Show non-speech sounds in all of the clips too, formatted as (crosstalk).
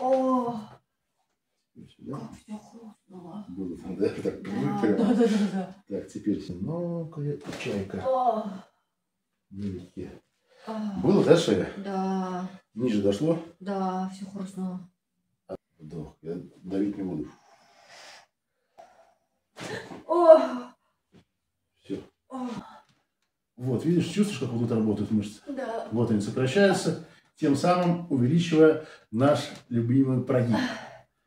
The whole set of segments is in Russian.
О, Сюда. как все хрустнуло. Было там, да? Так, Да, прям. да, да, да, да. Так, теперь ну-ка, чайка. О, а, Было, да, шея? Да, Ниже дошло? да, все хрустнуло. Вдох. Я давить не буду. О, Все. о, Вот, видишь, чувствуешь, как вот тут работают мышцы? да. Вот они сокращаются, тем самым увеличивая наш любимый прогиб.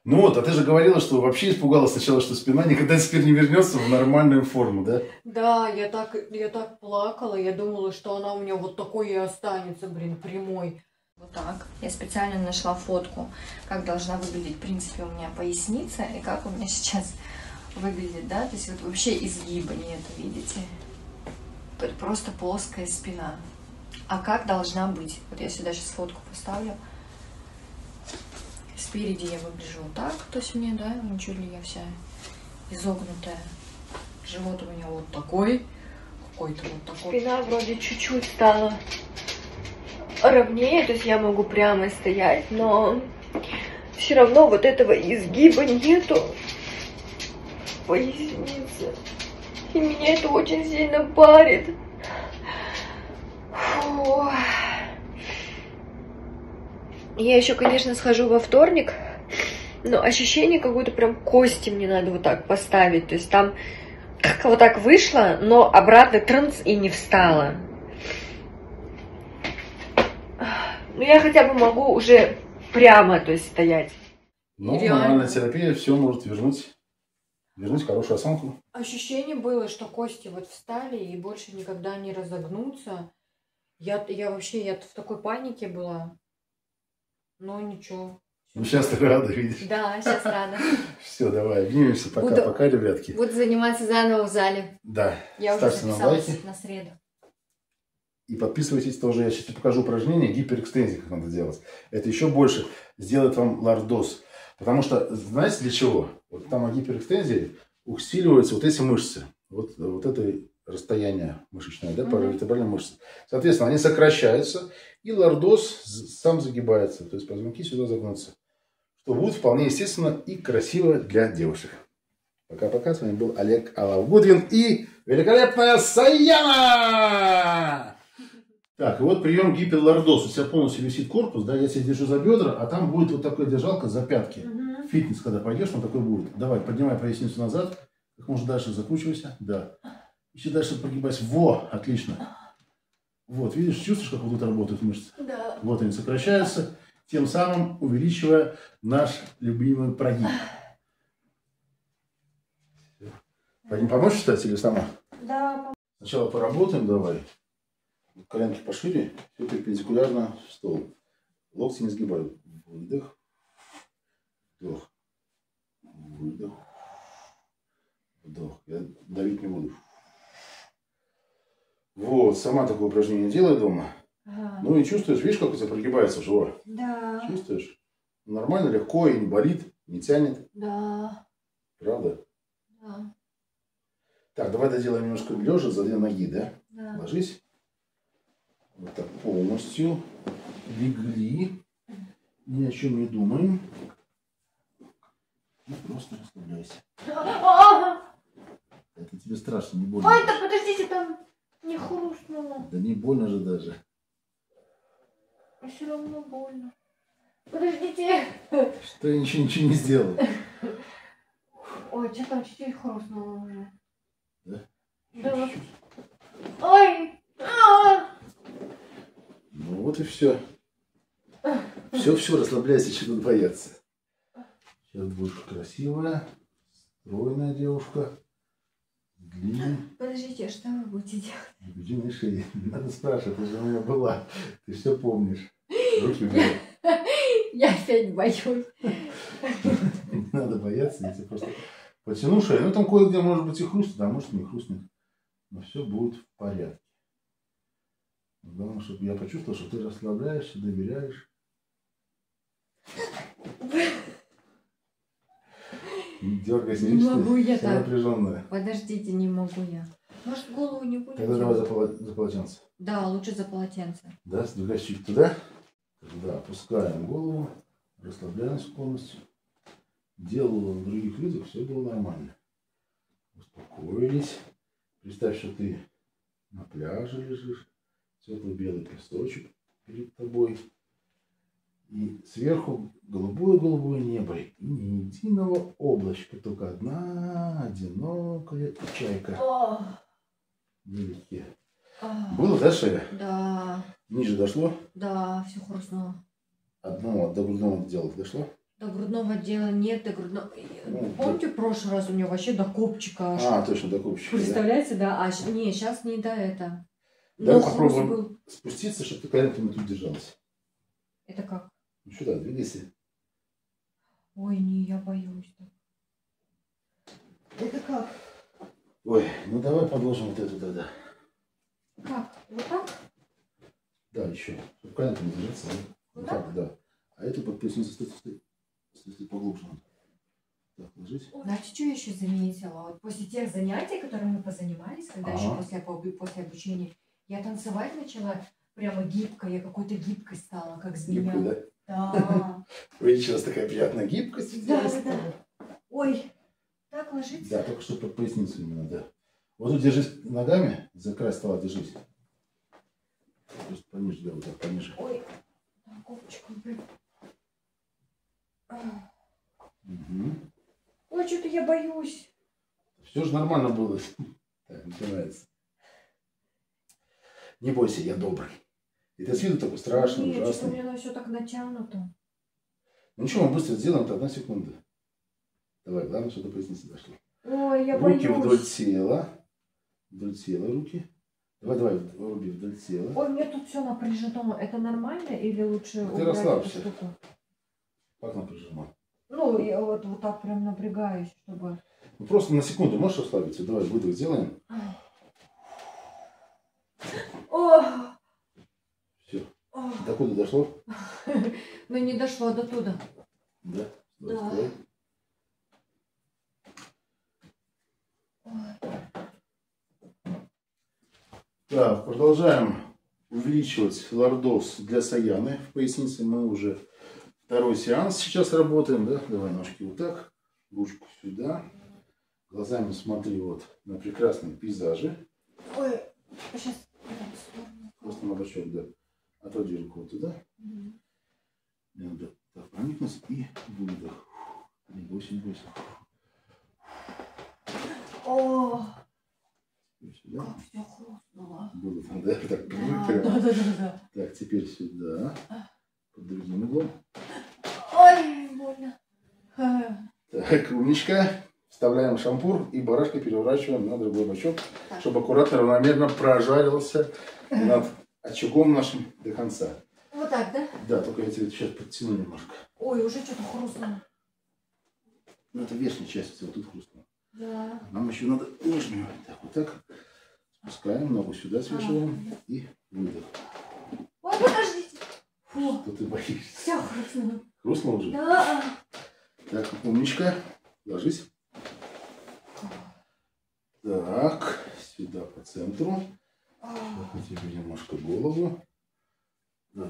Ну вот, а ты же говорила, что вообще испугалась сначала, что спина никогда теперь не вернется в нормальную форму, да? Да, я так, я так плакала, я думала, что она у меня вот такой и останется, блин, прямой. Вот так. Я специально нашла фотку, как должна выглядеть, в принципе, у меня поясница и как у меня (laughs) сейчас выглядит, да, то есть вот вообще изгиба нет, видите? Просто плоская спина. А как должна быть? Вот я сюда сейчас фотку поставлю. Спереди я выгляжу вот так, то есть мне, да, ну, чуть ли я вся изогнутая. Живот у меня вот такой, какой-то вот такой. Спина вроде чуть-чуть стала ровнее, то есть я могу прямо стоять, но все равно вот этого изгиба нету в пояснице. И меня это очень сильно парит. Фу. Я еще, конечно, схожу во вторник, но ощущение, как будто прям кости мне надо вот так поставить. То есть там как вот так вышло, но обратно транс и не встала. Ну, я хотя бы могу уже прямо, то есть стоять. Ну, Реально. нормальная терапия все может вернуть, вернуть хорошую осанку. Ощущение было, что кости вот встали и больше никогда не разогнутся. Я, я вообще, я в такой панике была. Но ничего. Ну, сейчас ты рада, видишь. Да, сейчас рада. (laughs) Все, давай, обнимемся. Пока, Буду- пока, ребятки. Буду заниматься заново в зале. Да, Я уже нам записалась лайки. на среду. И подписывайтесь тоже. Я сейчас покажу упражнение гиперэкстензии, как надо делать. Это еще больше сделает вам лордоз. Потому что, знаете для чего? Вот там о гиперэкстензии усиливаются вот эти мышцы. Вот, вот это расстояние мышечное, да, Мгм. паравертебральной мышцы. Соответственно, они сокращаются, и лордоз сам загибается. То есть позвонки сюда загнутся. Что будет вполне естественно и красиво для девушек. Пока-пока. С вами был Олег Алавгудвин и великолепная Саяна! Так, и вот прием гиперлордоз. У тебя полностью висит корпус, да, я тебя держу за бедра, а там будет вот такая держалка за пятки. В Фитнес, когда пойдешь, он такой будет. Давай, поднимай поясницу назад, как можно дальше закручивайся, да. Еще дальше прогибайся. Во, отлично. Вот, видишь, чувствуешь, как вот тут работают мышцы? Да. Вот они сокращаются, тем самым увеличивая наш любимый прогиб. Пойдем помочь встать или сама? Да, Сначала поработаем давай. Коленки пошире, все перпендикулярно в стол. Локти не сгибают. Выдох. Вдох. Выдох. Вдох. Я давить не буду. Вот, сама такое упражнение делай дома. Ага. Ну и чувствуешь, видишь, как у тебя прогибается живот? Да. Чувствуешь? Нормально, легко и не болит, не тянет. Да. Правда? Да. Так, давай доделаем немножко лежа за две ноги, да? Да. Ложись. Вот так полностью. Легли. Ни о чем не думаем. И просто расслабляйся. (laughs) Это тебе страшно, не больно. Ой, да подождите, там не хрустнуло. Да не больно же даже. А все равно больно. Подождите. Что я ничего, ничего не сделал. Ой, что там чуть-чуть хрустнуло уже. Да? Да. Ой. А! Ну вот и все. Все, все, расслабляйся, чего тут бояться. Сейчас будешь красивая, стройная девушка. Длинная. Подождите, а что вы будете делать? Длинной шеи. Не надо спрашивать, ты же у меня была. Ты все помнишь. Руки убери. Я опять боюсь. Не надо бояться, я тебе просто потяну шею. Ну, там кое-где может быть и хрустнет, а может не хрустнет. Но все будет в порядке. Главное, чтобы я почувствовал, что ты расслабляешься, доверяешь. Не дергайся, Не могу я так. напряженная. Подождите, не могу я. Может, голову не будете? Тогда давай за, поло- за полотенце. Да, лучше за полотенце. Да, сдвигай чуть туда. Да, опускаем голову, расслабляемся полностью. Делала на других людях, все было нормально. Успокоились. Представь, что ты на пляже лежишь, теплый белый песочек перед тобой. И сверху голубое-голубое небо. И ни единого облачка, только одна одинокая чайка вдалеке. Было, да, шея? Да, Ниже дошло? да, все хрустнуло. Одного, до грудного отдела дошло? До грудного отдела нет, до грудного... Ну, Помните, в прошлый раз у него вообще до копчика аж. А, точно, до копчика. да. Представляете, да? А щ- не, сейчас не до это. Давай попробуем. был. Спуститься, чтобы ты коленками тут держалась. Это как? Ну сюда, двигайся. Ой, не, я боюсь. Это как? Ой, ну давай подложим вот эту тогда. Как? Вот так? Да, еще. Чтобы коленками держаться. да. Вот Вот так, да. А эту под поясницу, стой, стой, стой, стой, поглубже надо. Так, ложись. Знаете, что я еще заметила? Вот после тех занятий, которые мы позанимались, когда Ага. еще после, после обучения, я танцевать начала прямо гибко, я какой-то гибкой стала, как змея. Гибкую, да? Да. (laughs) Увеличилась такая приятная гибкость. Да, да, да. Ой, так ложится? Да, только что под поясницу именно, да. Вот тут держись ногами, за край стола держись. Просто пониже, да, вот так, пониже. Ой, там блин. А. Угу. Ой, что-то я боюсь. Все же нормально было. (laughs) Так, начинается. Не бойся, я добрый. Это с виду такой страшный, Нет, что-то у ужасный. меня все так натянуто. Ну ничего, мы быстро сделаем, это одна секунда. Давай, главное, что до поясницы дошло. Ой, я руки боюсь. вдоль тела. Вдоль тела руки. Давай, давай, руки вдоль тела. Ой, мне тут все напряжено. Это нормально или лучше Ты убрать расслабься. штуку? Как напряжено? Ну, я вот, вот так прям напрягаюсь, чтобы... Ну просто на секунду можешь расслабиться? Давай, выдох сделаем. О! Все. О! До куда дошло? (laughs) Ну, не дошло до туда. Да. Да. Стой. Так, продолжаем увеличивать лордоз для Саяны в пояснице. Мы уже второй сеанс сейчас работаем, да? Давай ножки вот так, ручку сюда. Глазами смотри вот на прекрасные пейзажи. Ой, сейчас... Просто на бочок, да. Отводи руку туда. Мне надо так проникнуть и выдох. Не бойся, не бойся. О, Сюда. как все хрустнуло. Было там, да? Так, Да, прям. да, да, да, да. Так, теперь сюда. Под другим углом. Ой, больно. А, Так, умничка. Вставляем шампур и барашкой переворачиваем на другой бочок, Так. чтобы аккуратно, равномерно прожарился над очагом нашим до конца. Вот так, да? Да, только я тебе сейчас подтяну немножко. Ой, уже что-то хрустнуло. Ну, это верхняя часть, вот тут хрустнула. Да. Нам еще надо нижнюю. Так, вот так. Спускаем, ногу сюда свешиваем и выдох. Ой, подождите. Фу, Что ты боишься? все хрустнуло. Хрустнуло уже? Да. Так, умничка. Ложись. Так, сюда по центру. Я тебе немножко голову. Да,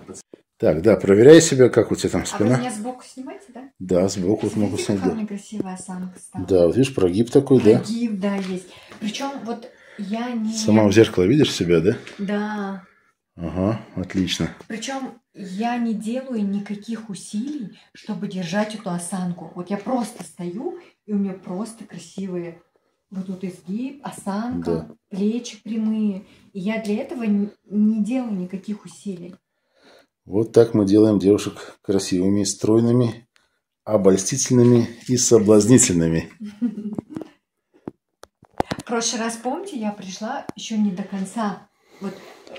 Так, да, проверяй себя, как у тебя там А вы спина. меня сбоку снимаете, да? Да, сбоку вот могу снять. какая у Да. меня красивая осанка стала. да, вот видишь, прогиб такой, да? Прогиб, да, есть. Причем вот я не... Сама в зеркало видишь себя, да? Да. Ага, отлично. Причем я не делаю никаких усилий, чтобы держать эту осанку. Вот я просто стою, и у меня просто красивые вот тут изгиб, осанка, Да. плечи прямые. И я для этого н- не делаю никаких усилий. Вот так мы делаем девушек красивыми, стройными, обольстительными и соблазнительными. В прошлый раз, помните, я пришла еще не до конца. Вот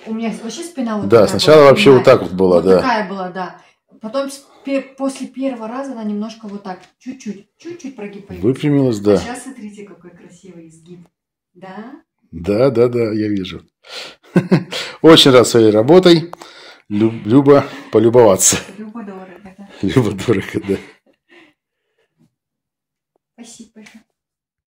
у меня вообще спина вот Да, сначала вообще вот так вот была, да. такая была, да. Потом после первого раза она немножко вот так, чуть-чуть, чуть-чуть прогиб появился. Выпрямилась, А да. сейчас смотрите, какой красивый изгиб. Да? Да, да, да, я вижу. (laughs) Очень рад своей работой. Лю- Люба полюбоваться. Любо дорого, да. Люба дорого, да. Спасибо большое.